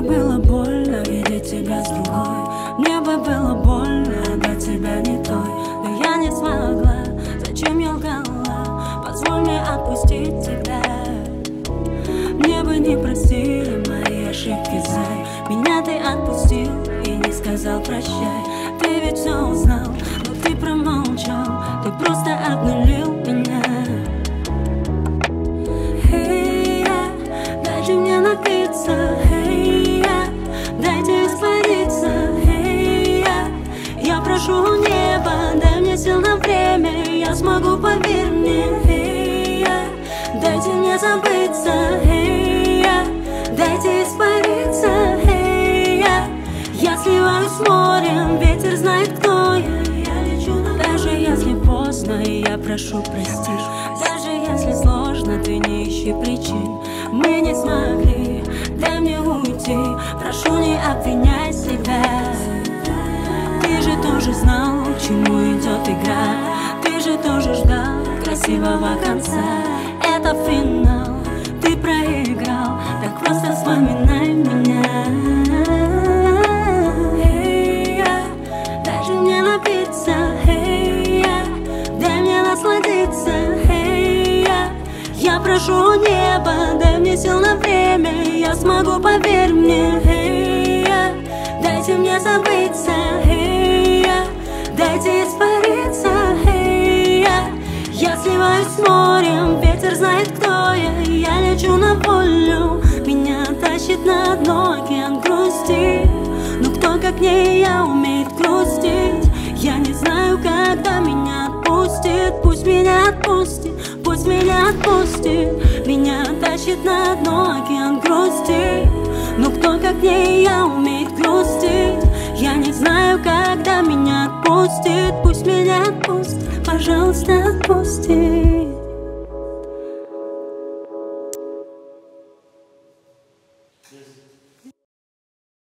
было больно видеть тебя с другой. Мне бы было больно отдать тебя не той. Но я не смогла, зачем я лгала? Позволь мне отпустить тебя. Мне бы не простили мои ошибки, зай. Меня ты отпустил и не сказал прощай. Ты ведь все узнал, смогу, поверь мне я, дайте мне забыться я, дайте испариться Эй, я, сливаюсь с морем Ветер знает, кто я. Я лечу на Даже если поздно, я прошу простить Даже если сложно, ты не ищи причин. Мы не смогли, дай мне уйти. Прошу, не обвиняй красивого конца. Это финал, ты проиграл Так просто вспоминай меня. Эй, я, Дайте мне напиться, эй, я, дай мне насладиться, эй, я, я прошу неба, дай мне сил на время, я смогу, поверь мне, дайте мне забыться, грусти. Но кто как не я умеет грустить Я не знаю, когда меня отпустит. Пусть меня отпустит, пусть меня отпустит. Меня тащит на дно океан грусти. Но кто как не я умеет грустить Я не знаю, когда меня отпустит. Пусть меня отпустит, пожалуйста, отпусти